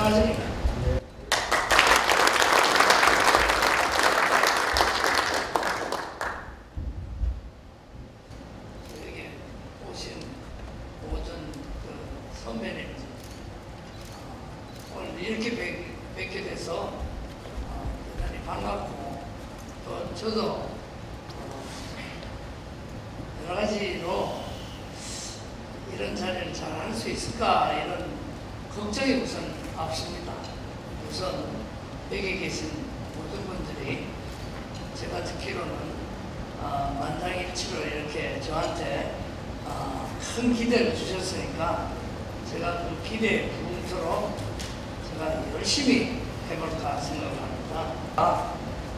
인정하십니까? 여기 오신 모든 그 선배님 어, 오늘 이렇게 뵙, 뵙게 돼서 어, 대단히 반갑고 또 저도 어, 여러 가지로 이런 자리를 잘 할 수 있을까 이런 걱정이 우선 앞섭니다. 우선 여기 계신 모든 분들이 제가 듣기로는 어, 만장일치로 이렇게 저한테 어, 큰 기대를 주셨으니까 제가 그 기대에 부응토록 제가 열심히 해볼까 생각합니다. 아,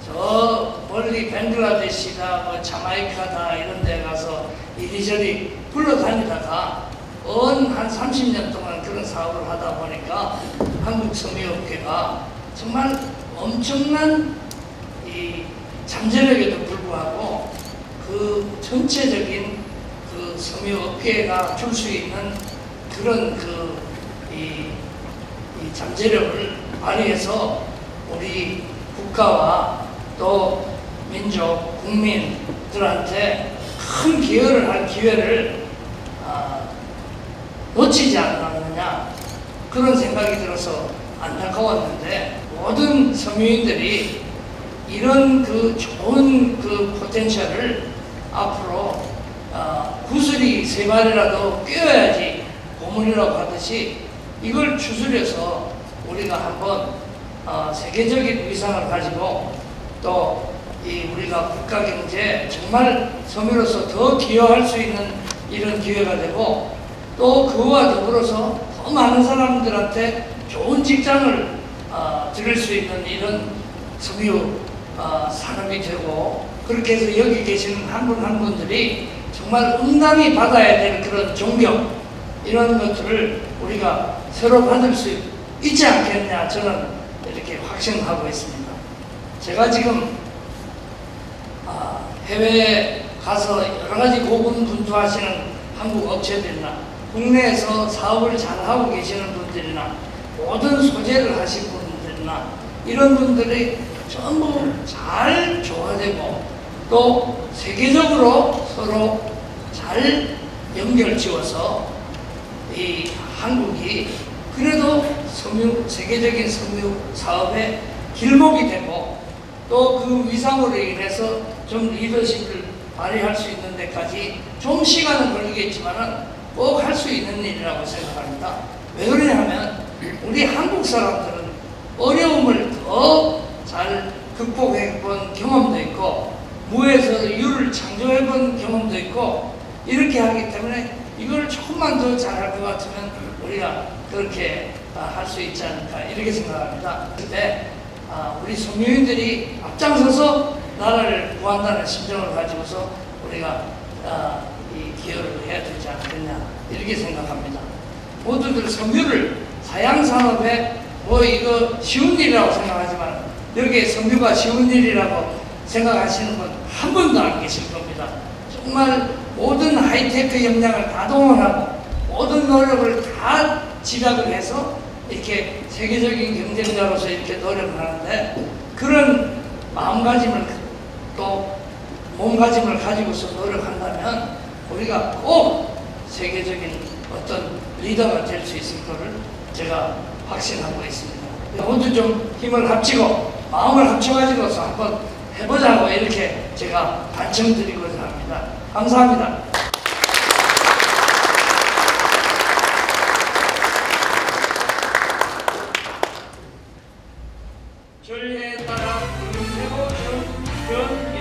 저 멀리 벤글라데시다, 뭐 자마이카다 이런 데 가서 이리저리 불러다니다가 언 한 30년 동안 그런 사업을 하다 보니까 한국 섬유업계가 정말 엄청난 이 잠재력에도 불구하고 그 전체적인 그 섬유업계가 줄 수 있는 그런 그이 이 잠재력을 발휘해서 우리 국가와 또 민족, 국민들한테 큰 기여를 할 기회를 아, 놓치지 않았느냐 그런 생각이 들어서 안타까웠는데 모든 섬유인들이 이런 그 좋은 그 포텐셜을 앞으로 어, 구슬이 세 마리라도 꿰어야지 고문이라고 하듯이 이걸 추스려서 우리가 한번 어, 세계적인 위상을 가지고 또 이 우리가 국가 경제에 정말 섬유로서 더 기여할 수 있는 이런 기회가 되고 또 그와 더불어서 더 많은 사람들한테 좋은 직장을 어, 드릴 수 있는 이런 섬유 어, 산업이 되고 그렇게 해서 여기 계시는 한 분한 분들이 정말 응당히 받아야 될 그런 존경 이런 것들을 우리가 서로 받을 수 있지 않겠냐 저는 이렇게 확신하고 있습니다. 제가 지금 아, 해외에 가서 여러 가지 고군분투하시는 한국 업체들이나 국내에서 사업을 잘 하고 계시는 분들이나 모든 소재를 하신 분들이나 이런 분들이 전부 잘 조화되고 또 세계적으로 서로 잘 연결 지어서 이 한국이 그래도 섬유 세계적인 섬유 사업의 길목이 되고 또 그 위상으로 인해서 좀 리더십을 발휘할 수 있는 데까지 좀 시간은 걸리겠지만은 꼭 할 수 있는 일이라고 생각합니다. 왜 그러냐면 우리 한국 사람들은 어려움을 더 잘 극복해 본 경험도 있고 무에서 유를 창조해 본 경험도 있고 이렇게 하기 때문에 이걸 조금만 더 잘할 것 같으면 우리가 그렇게 할 수 있지 않을까 이렇게 생각합니다. 그때 아, 우리 소유인들이 앞장서서 나라를 구한다는 심정을 가지고서 우리가 아, 이 기여를 해야 되지 않겠냐 이렇게 생각합니다. 모두들 섬유를 사양산업에 뭐 이거 쉬운 일이라고 생각하지만 여기에 섬유가 쉬운 일이라고 생각하시는 분 한 분도 안 계실 겁니다. 정말 모든 하이테크 역량을 다 동원하고 모든 노력을 다 집약을 해서 이렇게 세계적인 경쟁자로서 이렇게 노력을 하는데 그런 마음가짐을 또 몸가짐을 가지고서 노력한다면 우리가 꼭 세계적인 어떤 리더가 될 수 있을 것을 제가 확신하고 있습니다. 모두 좀 힘을 합치고 마음을 합쳐가지고서 한번 해보자고 이렇게 제가 반청드리고자 합니다. 감사합니다. 전례에 따라 윤세호 전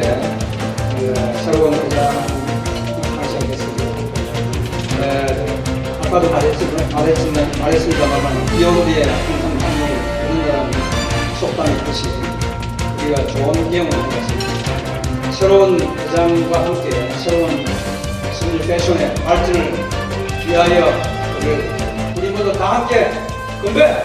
그 새로운 회장 탄생했습니다. 에, 아까도 말했지만, 말했지만, 말했습니다만 비오디에 항상 한국을 부른다는 속담이 있듯이 우리가 좋은 기억을 해봤습니다. 새로운 회장과 함께 새로운 스물 패션의 발전을 위하여 우리, 모두 다 함께 건배!